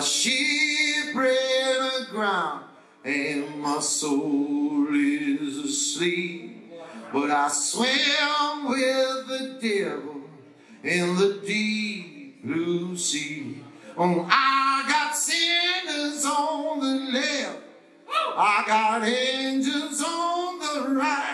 my ran aground and my soul is asleep. But I swim with the devil in the deep blue sea. Oh, I got sinners on the left, I got angels on the right,